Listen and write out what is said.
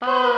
Oh,